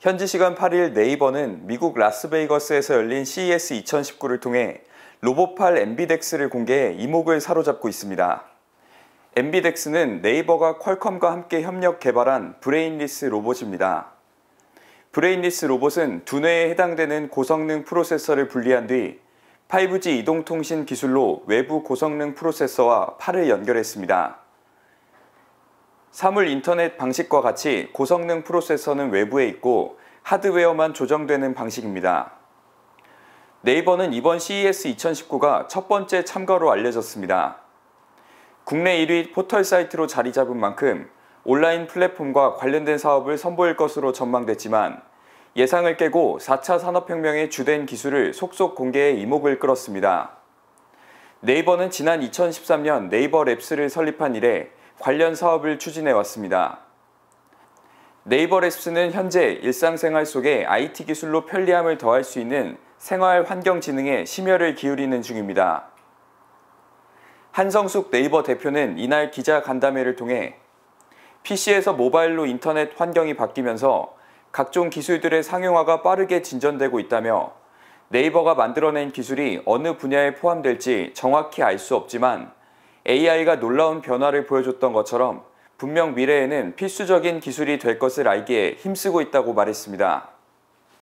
현지 시간 8일 네이버는 미국 라스베이거스에서 열린 CES 2019를 통해 로봇팔 AMBIDEX를 공개해 이목을 사로잡고 있습니다. AMBIDEX는 네이버가 퀄컴과 함께 협력 개발한 brainless 로봇입니다. brainless 로봇은 두뇌에 해당되는 고성능 프로세서를 분리한 뒤 5G 이동통신 기술로 외부 고성능 프로세서와 팔을 연결했습니다. 사물 인터넷 방식과 같이 고성능 프로세서는 외부에 있고 하드웨어만 조정되는 방식입니다. 네이버는 이번 CES 2019가 첫 번째 참가로 알려졌습니다. 국내 1위 포털 사이트로 자리 잡은 만큼 온라인 플랫폼과 관련된 사업을 선보일 것으로 전망됐지만 예상을 깨고 4차 산업혁명의 주된 기술을 속속 공개해 이목을 끌었습니다. 네이버는 지난 2013년 네이버 랩스를 설립한 이래 관련 사업을 추진해 왔습니다. 네이버 랩스는 현재 일상생활 속에 IT 기술로 편리함을 더할 수 있는 생활 환경 지능에 심혈을 기울이는 중입니다. 한성숙 네이버 대표는 이날 기자 간담회를 통해 PC에서 모바일로 인터넷 환경이 바뀌면서 각종 기술들의 상용화가 빠르게 진전되고 있다며 네이버가 만들어낸 기술이 어느 분야에 포함될지 정확히 알 수 없지만 AI가 놀라운 변화를 보여줬던 것처럼 분명 미래에는 필수적인 기술이 될 것을 알기에 힘쓰고 있다고 말했습니다.